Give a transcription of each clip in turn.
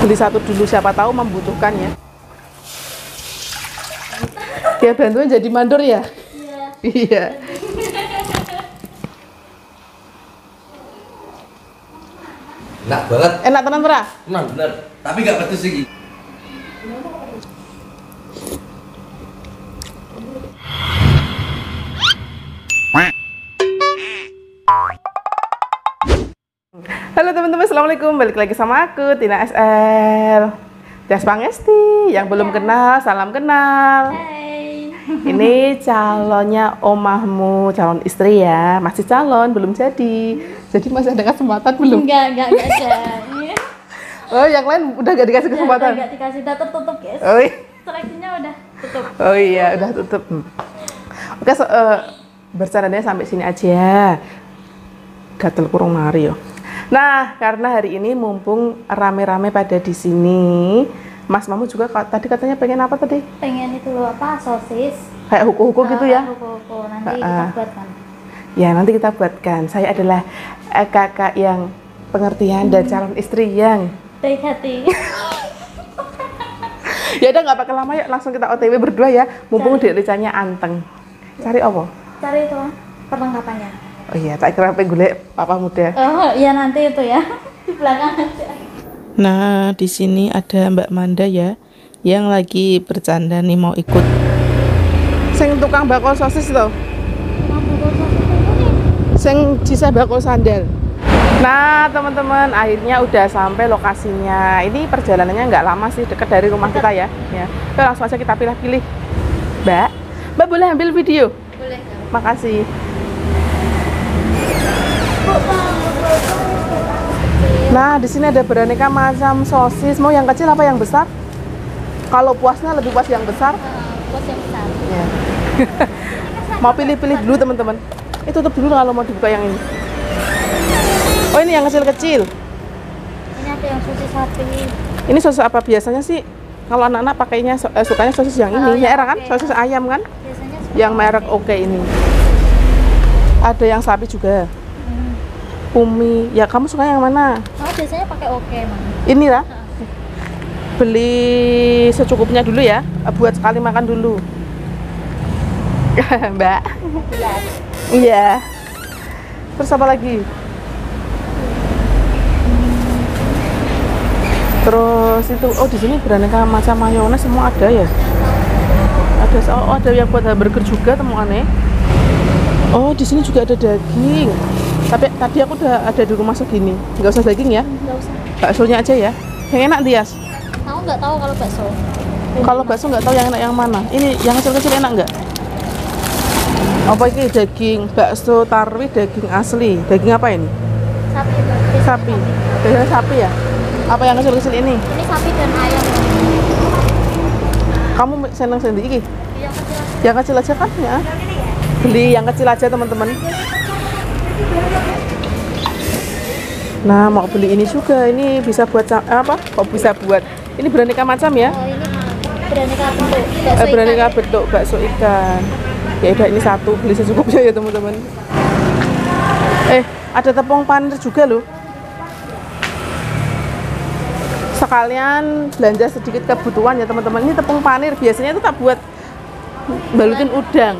beli satu dulu siapa tahu membutuhkan ya dia bantuin jadi mandor ya iya Enak banget. enak tenan ora Enak bener. Tapi gak pedes sih. Halo teman-teman, assalamualaikum. Balik lagi sama aku Tina SL. Jas Pangesti. Yang belum kenal, salam kenal. Hai. Ini calonnya omahmu, calon istri ya. Masih calon, belum jadi. Jadi masih ada kesempatan belum? Enggak, enggak, enggak ada. Iya. Oh, yang lain udah gak dikasih kesempatan. Enggak dikasih udah tertutup, guys. Oh, i- Seleksinya udah tutup. oh iya, udah tutup. Hmm. Oke, so, eh, bercandanya sampai sini aja. Gatel kurung mari yo. Nah, karena hari ini mumpung rame-rame pada di sini, Mas Mamu juga tadi katanya pengen apa tadi? Pengen itu loh apa? Sosis. Kayak huku-huku gitu ya? Nanti Ah, ah. kita buatkan. Ya, nanti kita buatkan. Saya adalah eh, kakak yang pengertian dan calon istri yang Baik hati. ya udah nggak pakai lama yuk langsung kita OTW berdua ya mumpung Licanya anteng cari apa? Cari itu perlengkapannya. Oh iya tak kira apa golek papa muda Oh, iya nanti itu ya. Di belakang aja. nah di sini ada Mbak Manda ya yang lagi bercanda nih mau ikut. Sing tukang bakul sosis loh sing jisa bakul sandal. Nah teman-teman akhirnya udah sampai lokasinya. Ini perjalanannya nggak lama sih deket dari rumah kita ya. Ya Oke, langsung aja kita pilih-pilih. Mbak Mbak boleh ambil video? Boleh makasih Nah, di sini ada beraneka macam sosis. Mau yang kecil apa yang besar? Kalau puasnya lebih puas yang besar. Bos yang besar. Ya. mau pilih-pilih dulu teman-teman. Ini tutup dulu kalau mau dibuka yang ini. Oh ini yang kecil-kecil. Ini ada yang sosis sapi. Ini sosis apa biasanya sih? Kalau anak-anak pakainya eh, sukanya sosis yang Oh, ini. Ya era kan? oke. Sosis ayam kan? Biasanya Yang merek oke ini. Ada yang sapi juga. Umi. Ya kamu suka yang mana? Oh, biasanya pakai oke, Mang. Ini lah. Beli secukupnya dulu ya. Buat sekali makan dulu. Mbak. Iya. Terus apa lagi? Terus itu oh di sini beraneka macam mayones semua ada ya. Ada oh ada yang buat hamburger juga temuannya. Oh di sini juga ada daging. Tapi tadi aku udah ada di rumah segini. Nggak usah daging ya. Enggak usah. Baksonya aja ya. Yang enak Tias. Aku nggak tahu kalau bakso. Kalau bakso nggak tahu yang enak yang mana. Ini yang kecil-kecil enak nggak? Apa ini daging bakso tarwi daging asli? Daging apa ini? sapi biasanya Sapi. Daging sapi ya? Apa yang kecil-kecil ini? Ini sapi dan ayam. Kamu seneng sendiri? iki? Yang kecil Yang kecil aja kan ya? Beli yang kecil aja teman-teman. Nah mau beli ini juga. Ini bisa buat ca- apa? Kok bisa buat? Ini beraneka macam ya? Oh, ini beraneka bentuk. Eh, Bakso beraneka ikan. bentuk bakso ikan. Ya udah ini satu beli secukupnya ya teman-teman. Eh ada tepung panir juga loh. Sekalian belanja sedikit kebutuhan ya teman-teman. Ini tepung panir biasanya itu tak buat balutin udang.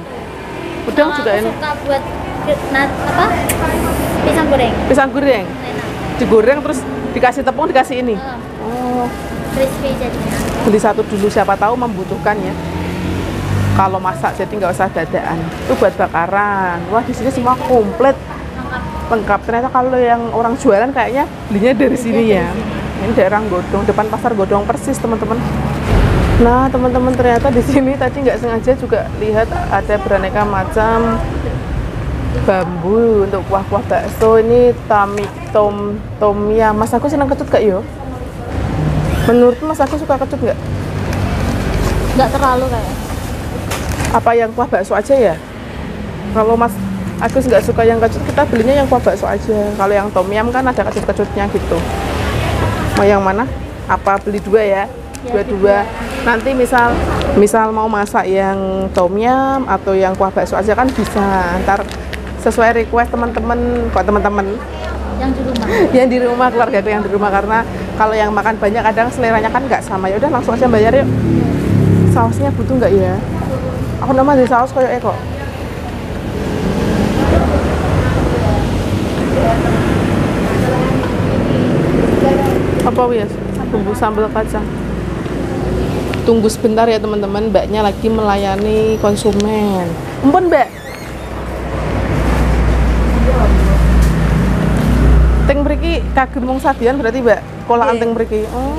Udang juga ini. suka buat ke- na- apa? Pisang goreng. Pisang goreng Enak. digoreng terus dikasih tepung dikasih ini. Oh, Oh crispy jadinya. beli satu dulu siapa tahu membutuhkan ya. Kalau masak jadi nggak usah dadaan. Itu buat bakaran. Wah di sini semua komplit Lengkap. lengkap ternyata kalau yang orang jualan kayaknya belinya dari sini ya ini daerah Godong depan pasar Godong persis teman-teman nah teman-teman ternyata di sini tadi nggak sengaja juga lihat ada beraneka macam bambu untuk kuah-kuah bakso. Ini tami tom tom ya mas aku senang kecut gak yo? Menurut mas aku suka kecut nggak Nggak terlalu kayak. apa yang kuah bakso aja ya? Kalau mas Agus nggak suka yang kecut kita belinya yang kuah bakso aja. Kalau yang tom yum kan ada kecut-kecutnya gitu. Mau yang mana? Apa beli dua ya? Dua-dua. Nanti misal misal mau masak yang tom yum atau yang kuah bakso aja kan bisa. Ntar sesuai request teman-teman kok teman-teman. Yang di rumah. yang di rumah keluarga yang di rumah. Karena kalau yang makan banyak kadang seleranya kan nggak sama. Ya udah langsung aja bayar yuk. Sausnya butuh nggak ya? Aku nama di saus kayak kok. Apa wis tunggu sambal kacang. Tunggu sebentar ya teman-teman. Mbaknya lagi melayani konsumen. Ampun mbak Teng mriki kagem wong sadian berarti Mbak. Kolakan teng mriki. Oh.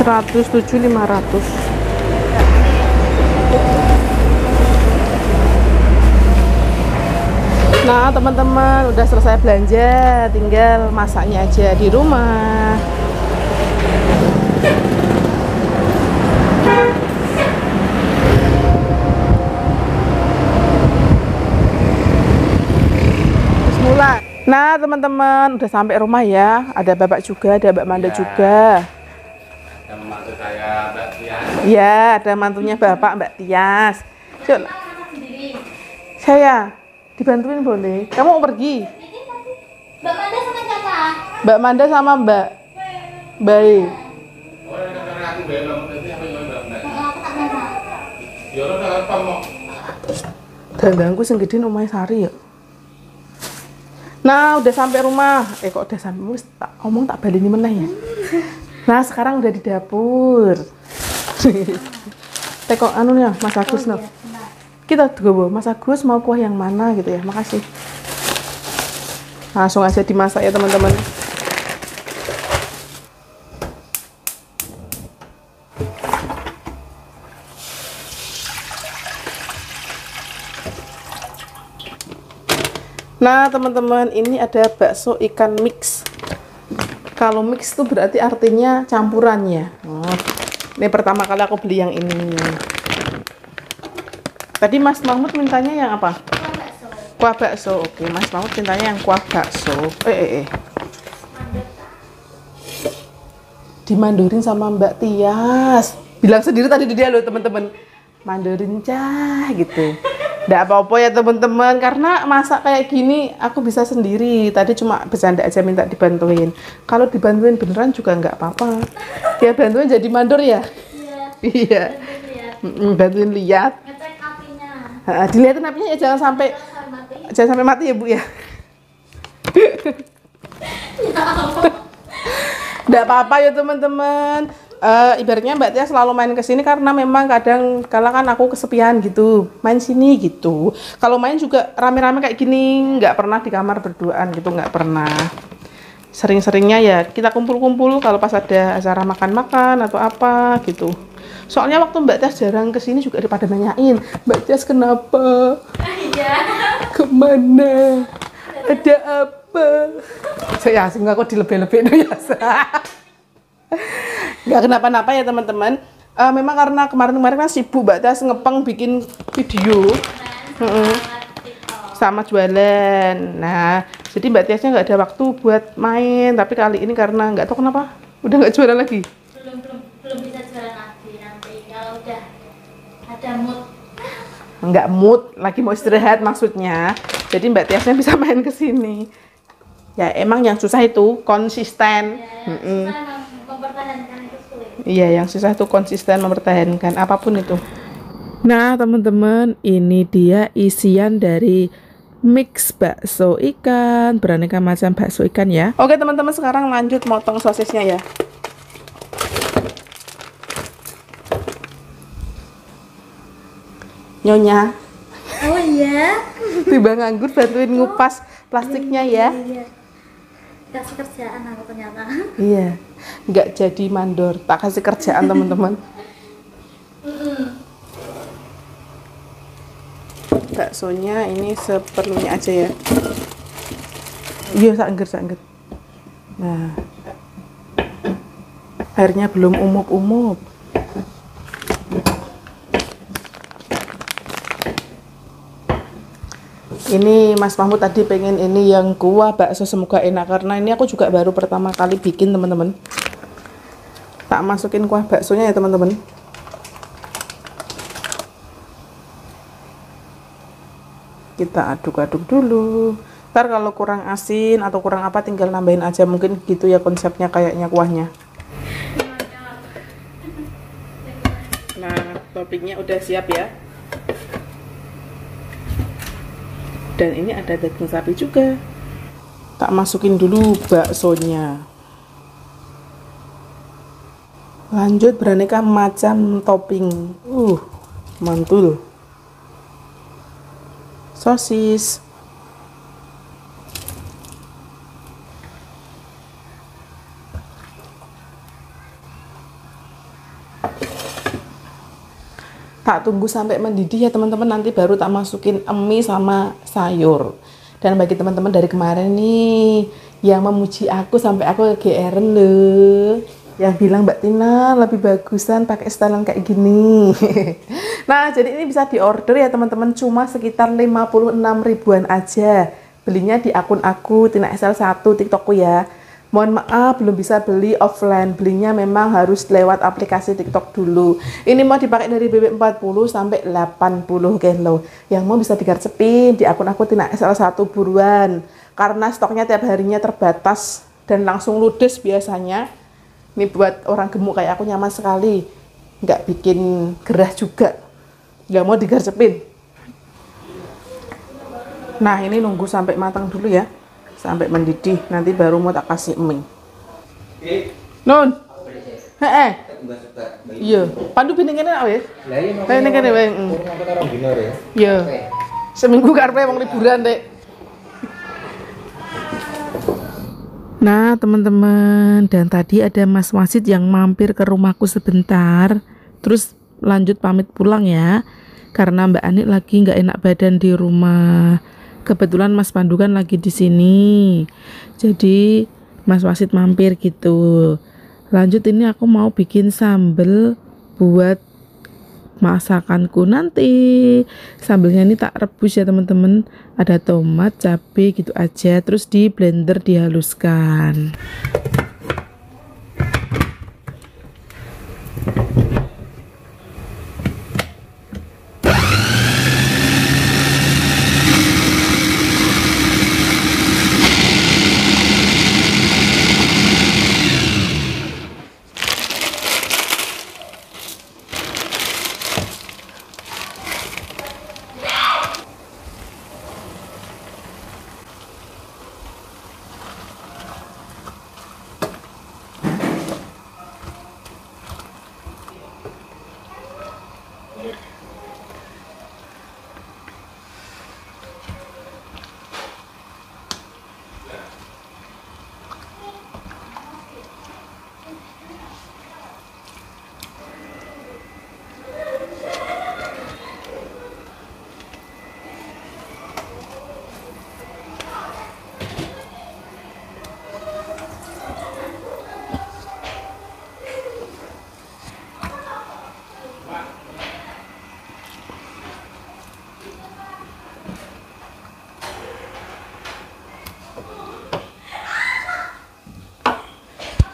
Seratus tujuh lima ratus. Nah, teman-teman udah selesai belanja, tinggal masaknya aja di rumah. Bismillah. Nah, teman-teman udah sampai rumah ya. Ada bapak juga, ada Mbak Manda juga. Yang membantu saya Mbak Tian. Iya, ada mantunya bapak Mbak Tias. Yuk, saya dibantuin boleh. Kamu mau pergi? Mbak Manda sama siapa? Mbak Manda sama Mbak. Oh. Oh, mau? Dandangku sing gede omahe Sari ya. Nah, udah sampai rumah. Eh kok udah sampai wis tak omong tak baleni meneh ya. Nah, sekarang udah di dapur. Teko anu ya, Mas Agus no. Kita tunggu Mas Agus mau kuah yang mana gitu ya. Makasih. Langsung aja dimasak ya, teman-teman. Nah, teman-teman, ini ada bakso ikan mix. Kalau mix itu berarti artinya campurannya. Oh, ini pertama kali aku beli yang ini. Tadi Mas Mahmud mintanya yang apa? Kuah bakso. Kuah bakso. Oke, Mas Mahmud mintanya yang kuah bakso. Eh, eh, eh. Dimandorin sama Mbak Tias. Bilang sendiri tadi di dia loh, teman-teman. Mandorin cah gitu. Nggak apa-apa ya teman-teman karena masak kayak gini aku bisa sendiri. Tadi cuma bercanda aja minta dibantuin. Kalau dibantuin beneran juga nggak apa-apa. Dia bantuin jadi mandor ya? Iya. Iya. Lihat. Bantuin lihat. Ha, dilihatin apinya ya jangan sampai Jangan jangan sampai mati ya bu ya. Nggak apa-apa ya teman-teman. Eh, ibaratnya Mbak Tia selalu main ke sini karena memang kadang kala kan aku kesepian gitu, main sini gitu. Kalau main juga rame-rame kayak gini, nggak pernah di kamar berduaan gitu, nggak pernah. Sering-seringnya ya kita kumpul-kumpul kalau pas ada acara makan-makan atau apa gitu. Soalnya waktu Mbak Tias jarang ke sini juga daripada nanyain, Mbak Tias kenapa? Iya. Ke mana? Ada apa? Saya asing aku dilebih-lebih ya. Nggak kenapa-napa ya teman-teman. Eh, memang karena kemarin-kemarin kan sibuk Mbak Tas ngepeng bikin video Mm-mm. sama jualan. Nah, jadi Mbak Tiasnya nggak ada waktu buat main. Tapi kali ini karena nggak tahu kenapa udah nggak jualan lagi. Belum belum belum bisa jalan lagi nanti kalau udah ada mood. Nggak mood, lagi mau istirahat maksudnya. Jadi Mbak Tiasnya bisa main ke sini. Ya emang yang susah itu konsisten. Ya, mempertahankan itu sulit. Iya, yang susah itu konsisten mempertahankan apa pun itu. Nah, teman-teman, ini dia isian dari mix bakso ikan, beraneka macam bakso ikan ya. Oke, teman-teman, sekarang lanjut motong sosisnya ya. Nyonya, Oh iya. tiba nganggur bantuin ngupas plastiknya ya. Iya. Kasih kerjaan aku ternyata. Iya, nggak jadi mandor. Tak kasih kerjaan teman-teman. Baksonya ini seperlunya aja ya. Iya, sangger sangger. Nah, airnya belum umup-umup. Ini Mas Mahmud tadi pengen ini yang kuah bakso semoga enak karena ini aku juga baru pertama kali bikin teman-teman. Tak masukin kuah baksonya ya teman-teman. Kita aduk-aduk dulu. Ntar kalau kurang asin atau kurang apa tinggal nambahin aja mungkin gitu ya konsepnya kayaknya kuahnya. Nah, toppingnya udah siap ya. Dan ini ada daging sapi juga. Tak masukin dulu baksonya. Lanjut beraneka macam topping. Uh, mantul. Sosis. Tak tunggu sampai mendidih ya teman-teman. Nanti baru tak masukin mie sama sayur. Dan bagi teman-teman dari kemarin nih yang memuji aku sampai aku kegeeran loh. Yang bilang Mbak Tina lebih bagusan pakai setelan kayak gini. Nah jadi ini bisa diorder ya teman-teman. Cuma sekitar 56 ribuan aja. Belinya di akun aku Tina SL1 tiktokku ya Mohon maaf belum bisa beli offline, belinya memang harus lewat aplikasi TikTok dulu. Ini mau dipakai dari BB 40 sampai 80 kilo. Yang mau bisa digarcepin di akun aku Tina SL1 buruan. Karena stoknya tiap harinya terbatas dan langsung ludes biasanya. Ini buat orang gemuk kayak aku nyaman sekali. Nggak bikin gerah juga. Nggak mau digarcepin. Nah ini nunggu sampai matang dulu ya sampai mendidih nanti baru mau tak kasih mie. Non heeh iya. Pandu bini kene wis lah ini kene wae iya. Seminggu karepe wong liburan dek. Nah teman-teman dan tadi ada Mas Wasit yang mampir ke rumahku sebentar. Terus lanjut pamit pulang ya karena Mbak Anik lagi nggak enak badan di rumah kebetulan Mas Pandu kan lagi di sini. Jadi Mas Wasit mampir gitu. Lanjut ini aku mau bikin sambel buat masakanku nanti. Sambelnya ini tak rebus ya teman-teman. Ada tomat cabai gitu aja terus di blender dihaluskan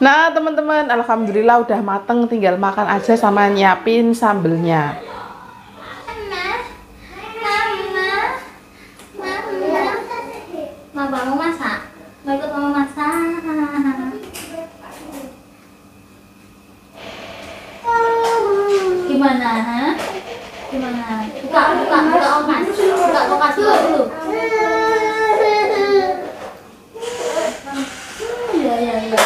Nah teman-teman, alhamdulillah udah mateng, tinggal makan aja sama nyiapin sambelnya. Mama, mau masak? Mau ikut mama masak? Gimana? ha? Gimana? Buka, buka, buka omas. Buka kulkas dulu dulu. Iya, iya, iya.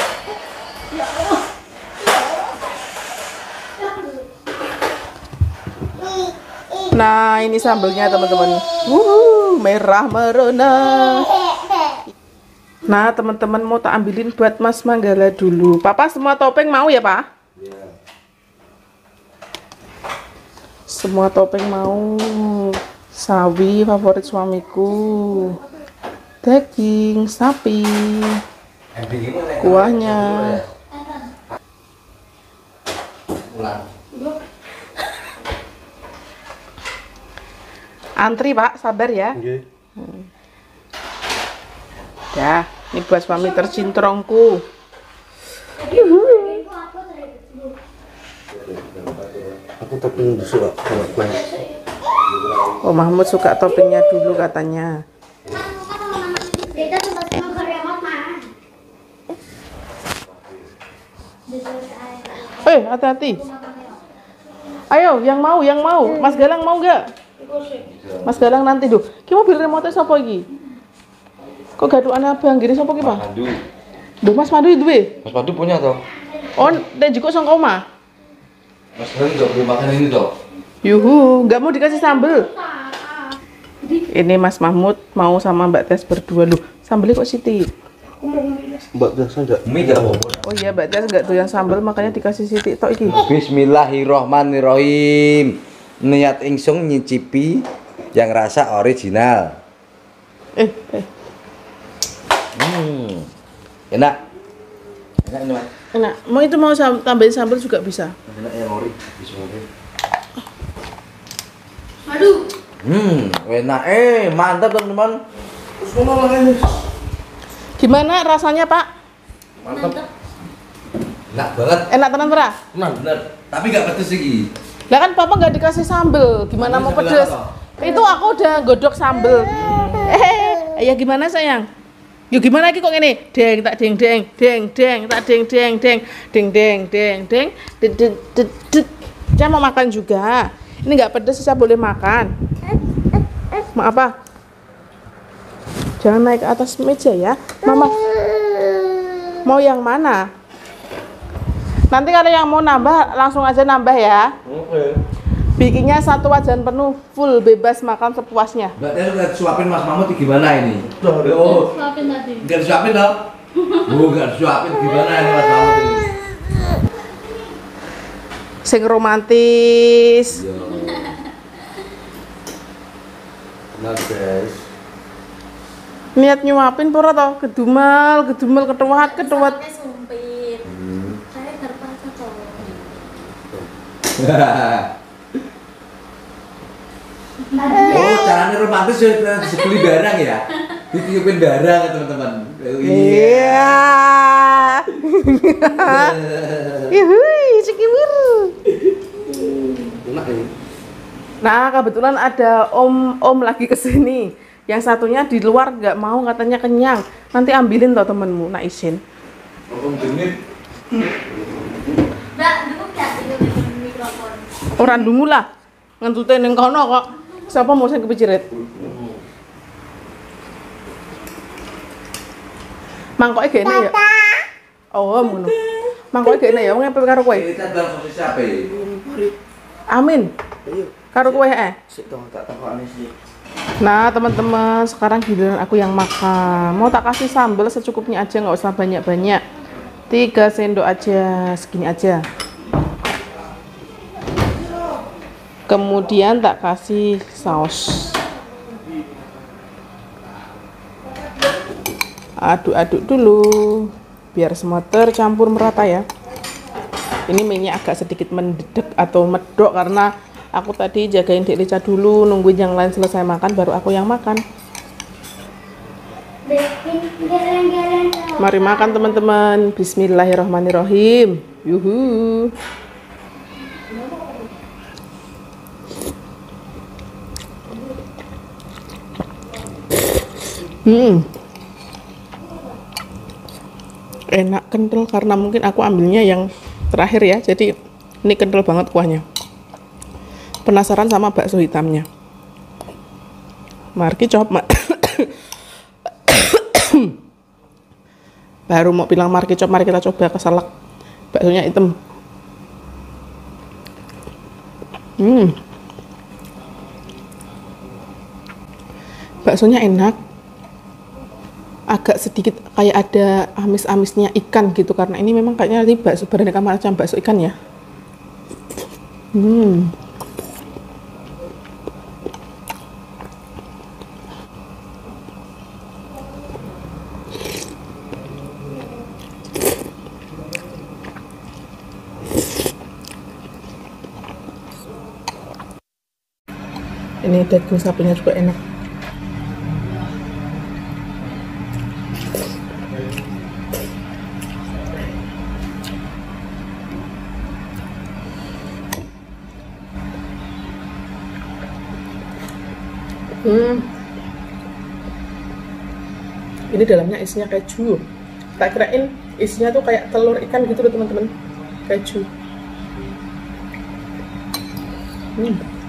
Nah ini sambelnya teman-teman. Wuhu, merah merona. Nah teman-teman mau tak ambilin buat Mas Manggala dulu. Papa semua topeng mau ya Pak? Semua topeng mau. Sawi favorit suamiku. Daging sapi. Kuahnya. Antri Pak, sabar ya. Nggih. Ya, ini buat suami tercintrongku. Aku topping kue. Oh, Mahmud suka toppingnya dulu katanya. Eh, hati-hati. Ayo, yang mau, yang mau. Mas Galang mau nggak? Mas Galang nanti duh. Ki mobil remote sapa iki? Kok gadukan abang gini sapa ki, Pak? Pandu. Duh, Mas Pandu duwe. Mas Pandu punya toh? Oh, nek juga sangka omah. Mas Pandu nggak boleh makan ini toh? Yuhu, nggak mau dikasih sambel. Ini Mas Mahmud mau sama Mbak Tes berdua lu. Sambelnya kok Siti? Mbak biasa enggak? Mie gak apa Oh iya, Mbak Tes nggak doyan sambel makanya dikasih Siti tok iki. Bismillahirrohmanirrohim. Niat ingsung nyicipi yang rasa original. Eh, eh, Hmm. Enak. Enak ini mas. enak. Mau itu mau sam- tambahin sambel juga bisa. Enak yang ori. Bismillah. Aduh. Hmm, enak eh mantap teman-teman. Gimana rasanya, Pak? Mantap. Enak banget. Enak tenan ora? Enak bener. Tapi nggak pedes sih. Lah kan Papa nggak dikasih sambel. Gimana mau Sambel pedes? Itu aku udah godok sambel. Eh, ya gimana sayang? Yuk gimana iki kok ngene? Deng tak deng deng deng deng tak deng deng deng deng deng deng deng det det. Saya mau makan juga. Ini nggak pedes saya boleh makan. Mau apa? Jangan naik ke atas meja ya. Mama mau yang mana? Nanti kalau yang mau nambah langsung aja nambah ya. Oke. Bikinnya satu wajan penuh full bebas makan sepuasnya. Mbak Tes udah suapin Mas Mahmud gimana ini? Oh, Suapin tadi. Enggak disuapin dong? Oh, enggak disuapin gimana ini Mas Mahmud ini? Sing romantis. Yo. Nah guys. Niat nyuapin pura toh kedumel, kedumel ketuat, ketuat. Sumpit. Saya terpaksa. oh, caranya romantis ya beli barang ya? Ditiupin barang ya teman-teman. Iya. Yuhui, cikimir. Enak ini. Nah, kebetulan ada om-om lagi ke sini. Yang satunya di luar nggak mau katanya kenyang. Nanti ambilin toh temenmu, nak izin. Om genit. Mbak, dulu gak itu mikrofon. Orang dungu lah. Ngentute ning kono kok. Siapa mau sing kepicirit? Mangkoke gene ya. Oh, ngono. Mangkoke gene ya wong epe karo kowe. Siapa ya? Amin. Karo kowe eh. Sik dong tak takokane sih. Nah, teman-teman, sekarang giliran aku yang makan. Mau tak kasih sambal secukupnya aja, nggak usah banyak-banyak. Tiga sendok aja, segini aja. Kemudian tak kasih saus. Aduk-aduk dulu, biar semua tercampur merata ya. Ini minyak agak sedikit mendedek atau medok karena aku tadi jagain Dek dulu, nungguin yang lain selesai makan baru aku yang makan. Mari makan teman-teman. Bismillahirrahmanirrahim. Yuhu. Hmm. Enak kental karena mungkin aku ambilnya yang terakhir ya. Jadi ini kental banget kuahnya. Penasaran sama bakso hitamnya. Mari coba. baru mau bilang mari coba mari kita coba keselak baksonya hitam hmm baksonya enak agak sedikit kayak ada amis-amisnya ikan gitu karena ini memang kayaknya nanti bakso beraneka macam bakso ikan ya. Hmm. Ini daging sapinya juga enak Hmm. Ini dalamnya isinya keju. Tak kirain isinya tuh kayak telur ikan gitu loh teman-teman. Keju. Hmm.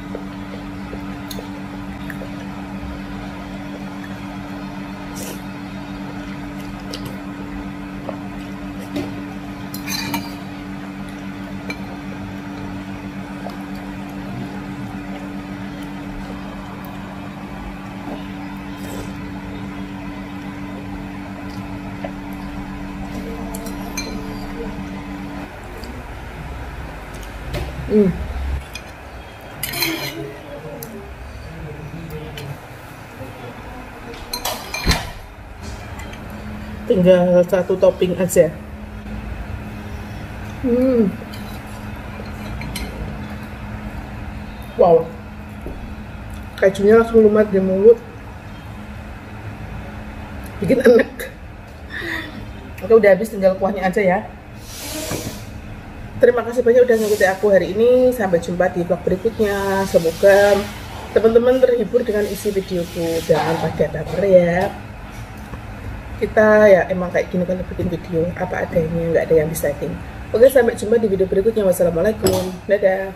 Hmm. Tinggal satu topping aja. Hmm. Wow. Kejunya langsung lumat di mulut. Bikin enak. Oke, udah habis tinggal kuahnya aja ya. Terima kasih banyak udah ngikutin aku hari ini. Sampai jumpa di vlog berikutnya. Semoga teman-teman terhibur dengan isi videoku. Jangan pakai baper ya. Kita ya emang kayak gini kalau bikin video apa adanya, nggak ada yang disetting. Oke, sampai jumpa di video berikutnya. Wassalamualaikum. Dadah.